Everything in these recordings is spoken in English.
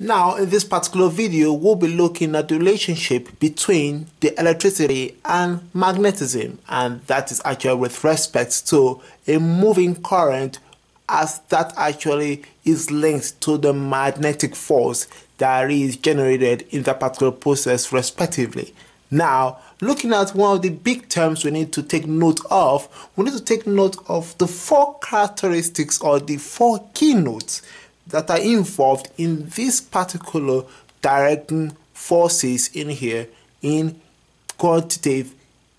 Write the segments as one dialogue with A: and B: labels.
A: Now in this particular video we'll be looking at the relationship between the electricity and magnetism and that is actually with respect to a moving current as that actually is linked to the magnetic force that is generated in that particular process respectively. Now looking at one of the big terms we need to take note of, we need to take note of the four characteristics or the four keynotes that are involved in this particular directing forces in here in quantitative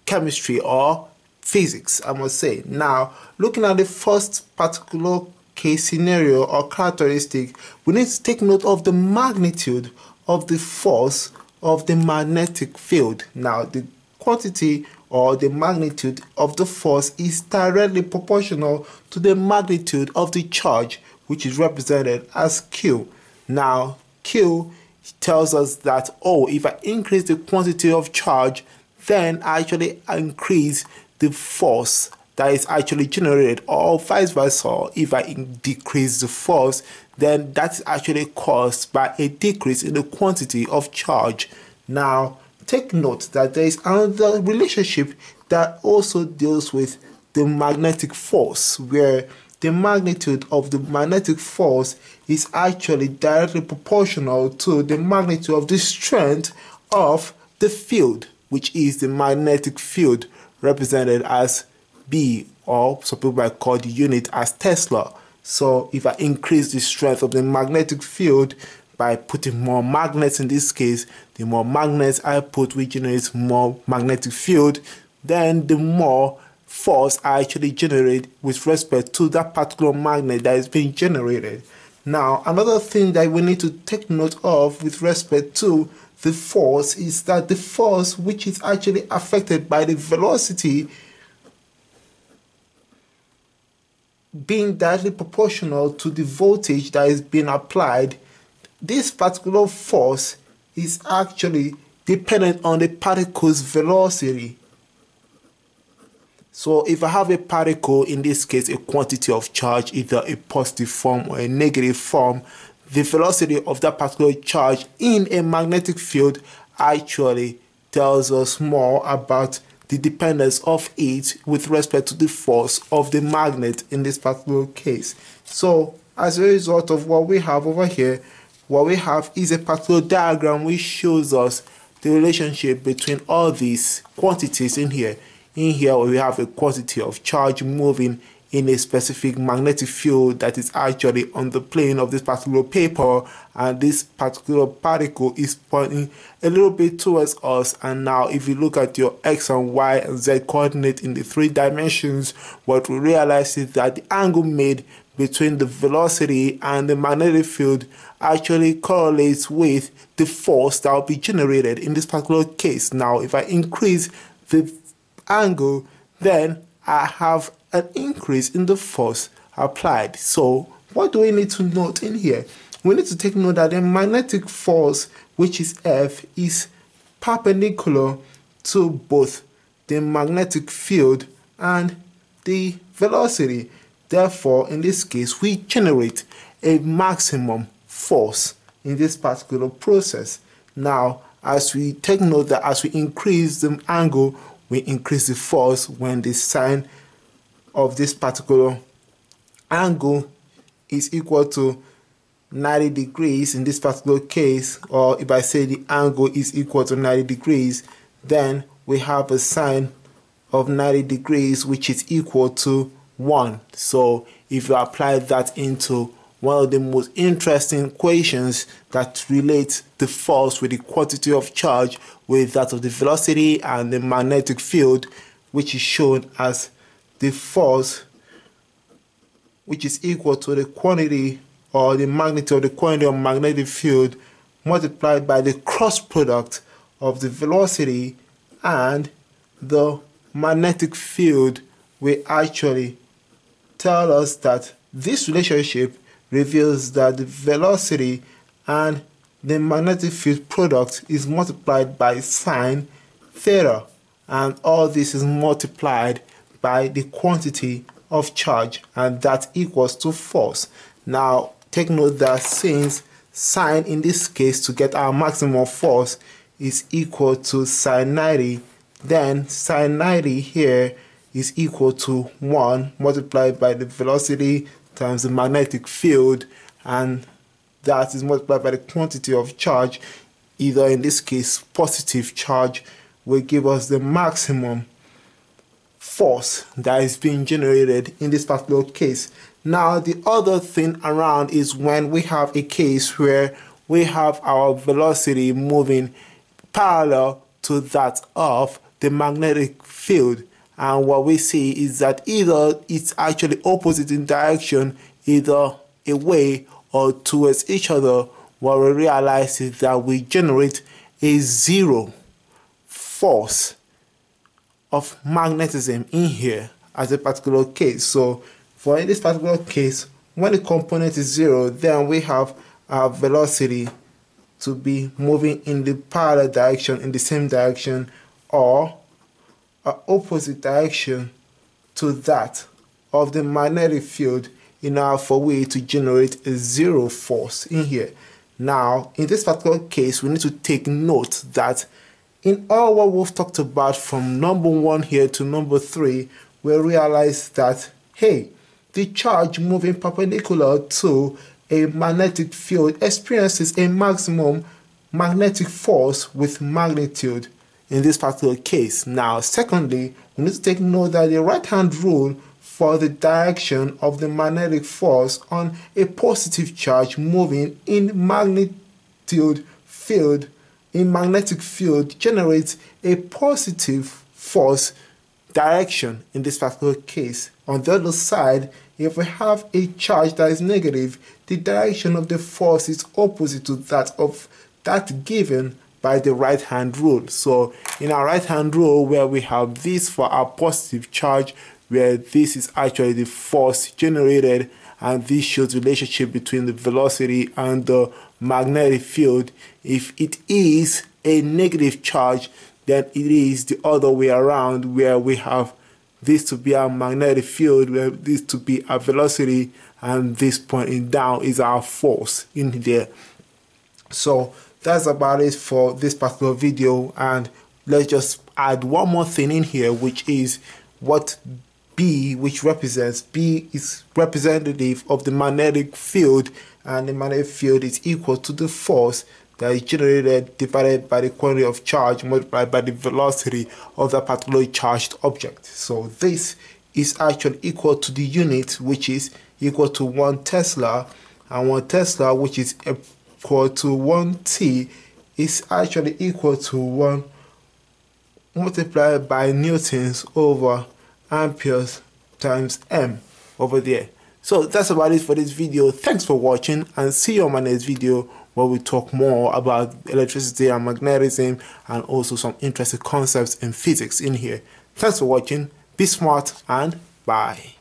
A: chemistry or physics, I must say. Now, looking at the first particular case scenario or characteristic, we need to take note of the magnitude of the force of the magnetic field. Now, the quantity or the magnitude of the force is directly proportional to the magnitude of the charge which is represented as Q. Now, Q tells us that, oh, if I increase the quantity of charge, then I actually increase the force that is actually generated, or vice versa. If I decrease the force, then that's actually caused by a decrease in the quantity of charge. Now, take note that there is another relationship that also deals with the magnetic force, where the magnitude of the magnetic force is actually directly proportional to the magnitude of the strength of the field, which is the magnetic field represented as B, or some people might call the unit as Tesla. So if I increase the strength of the magnetic field by putting more magnets in this case, the more magnets I put which generates more magnetic field, then the more force are actually generated with respect to that particular magnet that is being generated. Now, another thing that we need to take note of with respect to the force is that the force which is actually affected by the velocity being directly proportional to the voltage that is being applied, this particular force is actually dependent on the particle's velocity. So if I have a particle, in this case a quantity of charge, either a positive form or a negative form, the velocity of that particular charge in a magnetic field actually tells us more about the dependence of it with respect to the force of the magnet in this particular case. So as a result of what we have over here, what we have is a particular diagram which shows us the relationship between all these quantities in here in here we have a quantity of charge moving in a specific magnetic field that is actually on the plane of this particular paper. And this particular particle is pointing a little bit towards us. And now if you look at your x and y and z coordinate in the three dimensions what we realize is that the angle made between the velocity and the magnetic field actually correlates with the force that will be generated in this particular case. Now if i increase the angle, then I have an increase in the force applied. So what do we need to note in here? We need to take note that the magnetic force, which is F, is perpendicular to both the magnetic field and the velocity. Therefore, in this case, we generate a maximum force in this particular process. Now, as we take note that as we increase the angle, we increase the force when the sine of this particular angle is equal to 90 degrees in this particular case or if I say the angle is equal to 90 degrees then we have a sine of 90 degrees which is equal to 1 so if you apply that into one of the most interesting equations that relates the force with the quantity of charge with that of the velocity and the magnetic field which is shown as the force which is equal to the quantity or the magnitude of the quantity of magnetic field multiplied by the cross product of the velocity and the magnetic field will actually tell us that this relationship reveals that the velocity and the magnetic field product is multiplied by sine theta and all this is multiplied by the quantity of charge and that equals to force. Now take note that since sine in this case to get our maximum force is equal to sine 90 then sine 90 here is equal to 1 multiplied by the velocity times the magnetic field and that is multiplied by the quantity of charge either in this case positive charge will give us the maximum force that is being generated in this particular case. Now the other thing around is when we have a case where we have our velocity moving parallel to that of the magnetic field and what we see is that either it's actually opposite in direction either away or towards each other what we realize is that we generate a zero force of magnetism in here as a particular case. So for in this particular case when the component is zero then we have our velocity to be moving in the parallel direction in the same direction or opposite direction to that of the magnetic field in order for we to generate a zero force in here. Now, in this particular case, we need to take note that in all what we've talked about from number one here to number three, we realize that, hey, the charge moving perpendicular to a magnetic field experiences a maximum magnetic force with magnitude in this particular case. Now, secondly, we need to take note that the right hand rule for the direction of the magnetic force on a positive charge moving in magnitude field in magnetic field generates a positive force direction in this particular case. On the other side, if we have a charge that is negative, the direction of the force is opposite to that of that given by the right hand rule. So in our right hand rule where we have this for our positive charge where this is actually the force generated and this shows relationship between the velocity and the magnetic field. If it is a negative charge then it is the other way around where we have this to be our magnetic field, where this to be our velocity, and this pointing down is our force in there. So that's about it for this particular video and let's just add one more thing in here which is what B which represents B is representative of the magnetic field and the magnetic field is equal to the force that is generated divided by the quantity of charge multiplied by the velocity of that particularly charged object. So this is actually equal to the unit which is equal to 1 Tesla and 1 Tesla which is equal to 1t is actually equal to 1 multiplied by newtons over amperes times m over there. So that's about it for this video. Thanks for watching and see you on my next video where we talk more about electricity and magnetism and also some interesting concepts in physics in here. Thanks for watching. Be smart and bye.